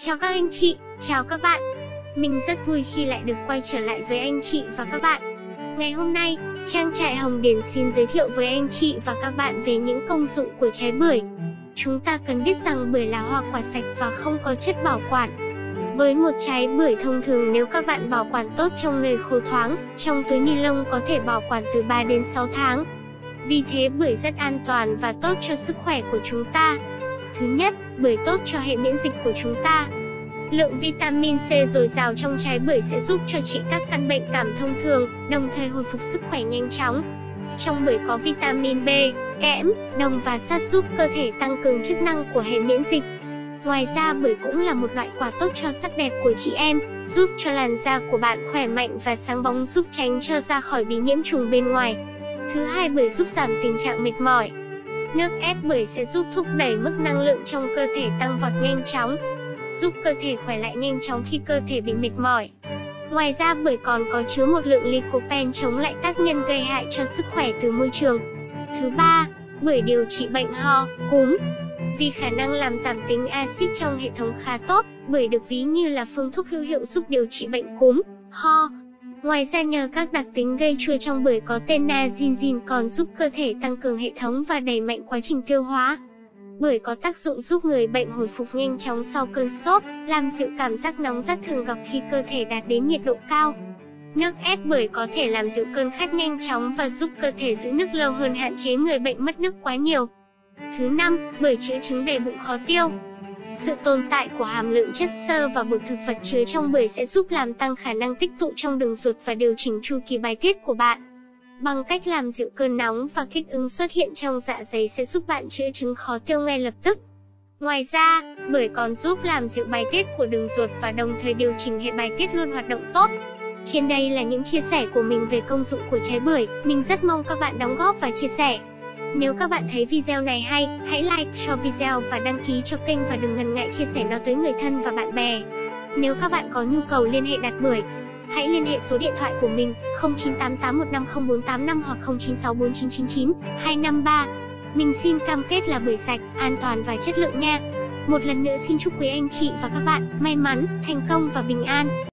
Chào các anh chị, chào các bạn. Mình rất vui khi lại được quay trở lại với anh chị và các bạn. Ngày hôm nay, trang trại Hồng Điền xin giới thiệu với anh chị và các bạn về những công dụng của trái bưởi. Chúng ta cần biết rằng bưởi là hoa quả sạch và không có chất bảo quản. Với một trái bưởi thông thường nếu các bạn bảo quản tốt trong nơi khô thoáng, trong túi ni lông có thể bảo quản từ 3 đến 6 tháng. Vì thế bưởi rất an toàn và tốt cho sức khỏe của chúng ta. Thứ nhất, bưởi tốt cho hệ miễn dịch của chúng ta. Lượng vitamin C dồi dào trong trái bưởi sẽ giúp cho trị các căn bệnh cảm thông thường, đồng thời hồi phục sức khỏe nhanh chóng. Trong bưởi có vitamin B, kẽm, đồng và sắt giúp cơ thể tăng cường chức năng của hệ miễn dịch. Ngoài ra bưởi cũng là một loại quả tốt cho sắc đẹp của chị em, giúp cho làn da của bạn khỏe mạnh và sáng bóng giúp tránh cho da khỏi bị nhiễm trùng bên ngoài. Thứ hai bưởi giúp giảm tình trạng mệt mỏi. Nước ép bưởi sẽ giúp thúc đẩy mức năng lượng trong cơ thể tăng vọt nhanh chóng, giúp cơ thể khỏe lại nhanh chóng khi cơ thể bị mệt mỏi. Ngoài ra bưởi còn có chứa một lượng lycopene chống lại tác nhân gây hại cho sức khỏe từ môi trường. Thứ ba, bưởi điều trị bệnh ho, cúm. Vì khả năng làm giảm tính axit trong hệ thống khá tốt, bưởi được ví như là phương thuốc hữu hiệu giúp điều trị bệnh cúm, ho, Ngoài ra nhờ các đặc tính gây chua trong bưởi có tên nazinzin còn giúp cơ thể tăng cường hệ thống và đẩy mạnh quá trình tiêu hóa. Bưởi có tác dụng giúp người bệnh hồi phục nhanh chóng sau cơn sốt, làm dịu cảm giác nóng rát thường gặp khi cơ thể đạt đến nhiệt độ cao. Nước ép bưởi có thể làm dịu cơn khát nhanh chóng và giúp cơ thể giữ nước lâu hơn hạn chế người bệnh mất nước quá nhiều. Thứ năm, bưởi chữa chứng đầy bụng khó tiêu. Sự tồn tại của hàm lượng chất xơ và bột thực vật chứa trong bưởi sẽ giúp làm tăng khả năng tích tụ trong đường ruột và điều chỉnh chu kỳ bài tiết của bạn. Bằng cách làm dịu cơn nóng và kích ứng xuất hiện trong dạ dày sẽ giúp bạn chữa chứng khó tiêu ngay lập tức. Ngoài ra, bưởi còn giúp làm dịu bài tiết của đường ruột và đồng thời điều chỉnh hệ bài tiết luôn hoạt động tốt. Trên đây là những chia sẻ của mình về công dụng của trái bưởi, mình rất mong các bạn đóng góp và chia sẻ. Nếu các bạn thấy video này hay, hãy like cho video và đăng ký cho kênh và đừng ngần ngại chia sẻ nó tới người thân và bạn bè. Nếu các bạn có nhu cầu liên hệ đặt bưởi, hãy liên hệ số điện thoại của mình 0988150485 hoặc 0964999253. Mình xin cam kết là bưởi sạch, an toàn và chất lượng nha. Một lần nữa xin chúc quý anh chị và các bạn may mắn, thành công và bình an.